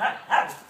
Ha, ha, ha.